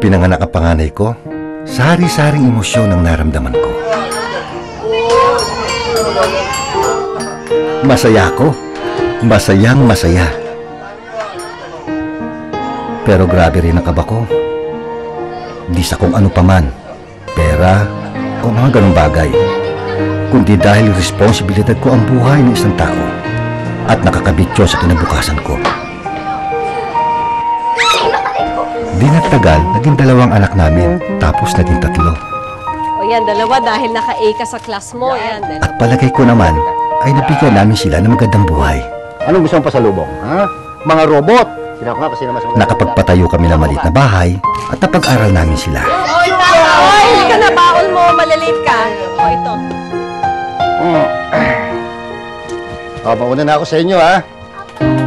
ipinanganak ang panganay ko, sari-saring emosyon ang naramdaman ko. Masaya ako. Masayang masaya. Pero grabe rin ang kaba ko. Di sa kung ano paman. Pera o mga ganong bagay. Kundi dahil responsibilidad ko ang buhay ng isang tao at nakakabityo sa kinabukasan ko. Di nagtagal, naging dalawang anak namin, tapos naging tatlo. O yan, dalawa dahil naka-A ka sa class mo. Yan, dalawa. At palagay ko naman, ay nabigyan namin sila ng magandang buhay. Anong gusto mong pasalubong, ha? Mga robot! Sino nga kasi naman. Nakapagpatayo kami ng maliit na bahay at napag-aral namin sila. Oy, Oy, hindi ka na baon mo. Malalate ka. O, ito. Mm. Oh, mauna na ako sa inyo, ha?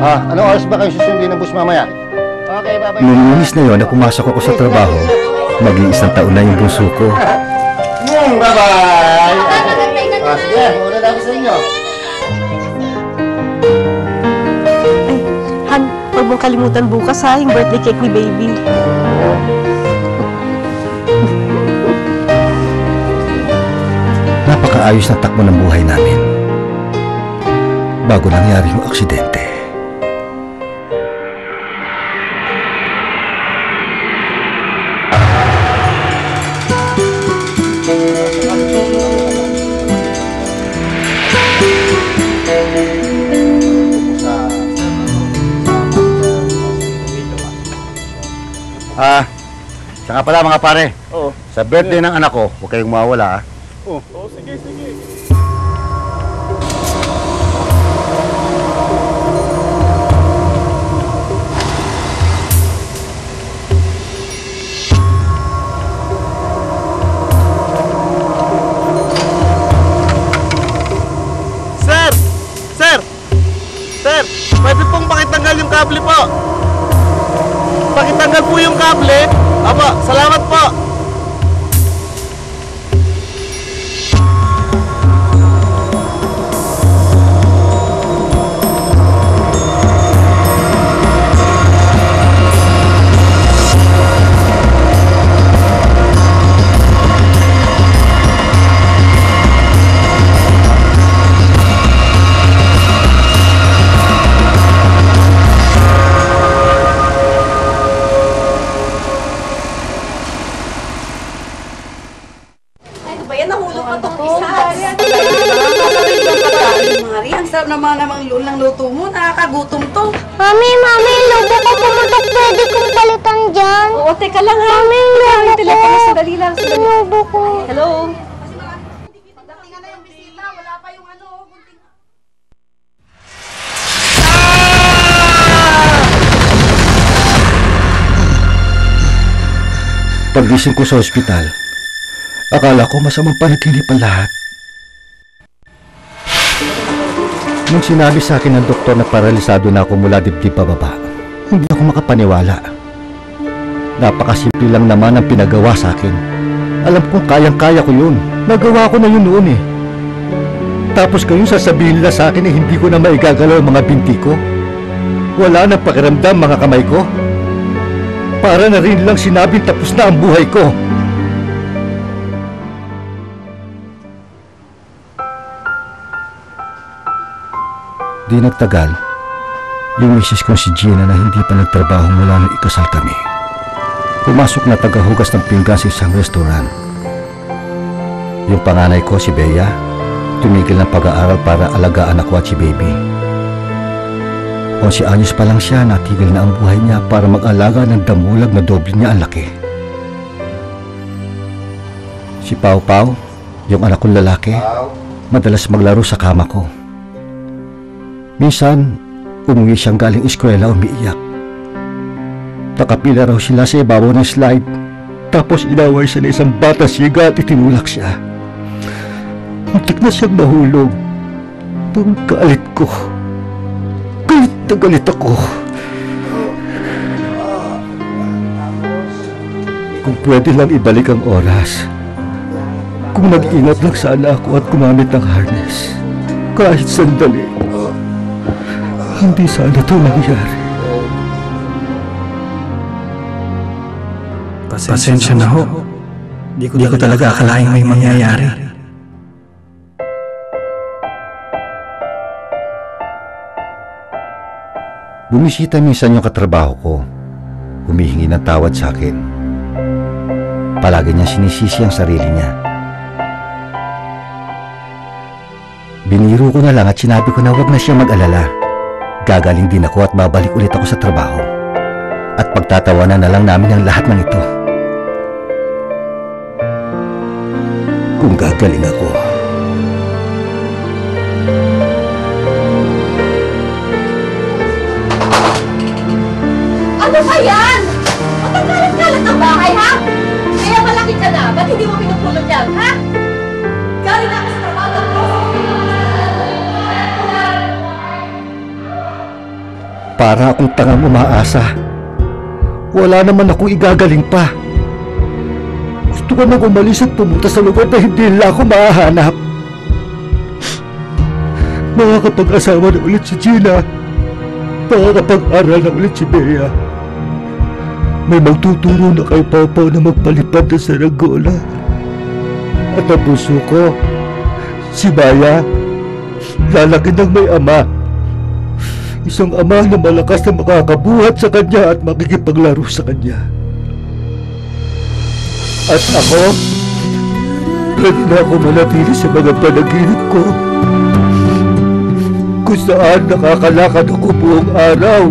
Ah, anong oras ba kayo susundin ng bus mamaya? Noong lunes na yon na pumasok ako sa trabaho, mag-iisang taon na yung bunso ko. Mm, bye-bye! Sige, mauna na ako sa inyo. Han, huwag mong kalimutan bukas ha, yung birthday cake ni baby. Napakaayos na takbo ng buhay namin. Bago nangyari yung aksidente. Ah, saka pala mga pare. Oo. Sa birthday ng anak ko, huwag kayong mawawala, ha? Sir! Sir! Sir! Pwede pong pakitanggal yung kable po. Pakitanggal po yung kable. Apo, salamat po. Luto mo. Nakakagutom to. Mami, mami, lobo ko pumutok. Pwede kong palitan dyan. Oo, teka lang ha. Mami, lobo yung telepono. ko. Sandali lang. Sandali. Lobo ko. Hello? Paggising ko sa ospital, akala ko masamang panaginip ang lahat. Nung sinabi sa akin ng doktor na paralisado na ako mula dibdib pababa, hindi ako makapaniwala. Napakasimple lang naman ang pinagawa sa akin. Alam kong kayang-kaya ko yun. Nagawa ko na yun noon eh. Tapos kayong sasabihin nila sa akin eh hindi ko na maigagalaw ang mga binti ko. Wala na pakiramdam mga kamay ko. Para na rin lang sinabing tapos na ang buhay ko. Di nagtagal, yung misis kong si Gina na hindi pa nagtrabaho mula nung ikasal kami. Pumasok na tagahugas ng pinggan sa isang restaurant. Yung panganay ko, si Bea, tumigil ng pag-aaral para alagaan ako at si baby. 11 anyos pa lang siya, natigil na ang buhay niya para mag-alaga ng damulag na doble niya ang laki. Si Pau Pau, yung anak kong lalaki, madalas maglaro sa kama ko. Minsan, umuwi siyang galing eskwela umiiyak. Nakapila raw sila sa ibabaw ng slide. Tapos inaway siya ng isang bata siga at itinulak siya. Muntik na siyang mahulog. Ang galit ko. Galit na galit ako. Kung pwede lang ibalik ang oras. Kung nag-ingat lang sana ako at gumamit ng harness. Kahit sandali. Hindi sana ito nangyari. Pasensya na ho. Di ko, talaga akalaing may mangyayari. Bumisita minsan yung katrabaho ko. Humihingi ng tawad sa akin. Palagi niya sinisisi ang sarili niya. Biniro ko na lang at sinabi ko na wag na siya mag-alala. Gagaling din ako at babalik ulit ako sa trabaho. At pagtatawanan na lang namin ang lahat ng ito. Kung gagaling ako, Ano ba yan? Matagalat-galat ng bahay, ha? Kaya malaki ka na, ba't hindi mo pinupulot yan, ha? Galing ako para akong tangang umaasa. Wala naman akong igagaling pa. Gusto ko nang umalis at pumunta sa lugar na hindi nila ako mahahanap. Makakapag-asawa na ulit si Gina. Makakapag-aral na ulit si Bea. May magtuturo na kay Papa na magpalipad na sa Ragola. At ang puso ko, si Maya, lalaki ng may ama. Isang ama na malakas na makakabuhat sa kanya at makikipaglaro sa kanya. At ako, pwede na ako manatili sa mga panaginip ko. Kung saan nakakalakad ako buong araw,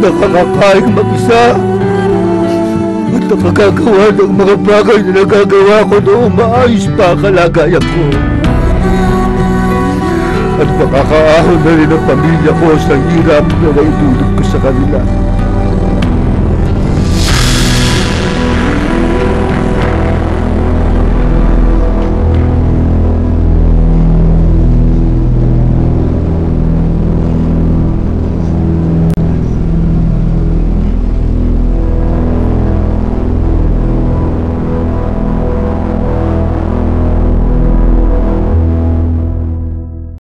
nakakakain mag-isa, at nakagagawa ng mga bagay na nagagawa ko noong maayos pa kalagayan ko at makakaahon na rin ang pamilya ko sa hirap na naitulog ko sa kanila.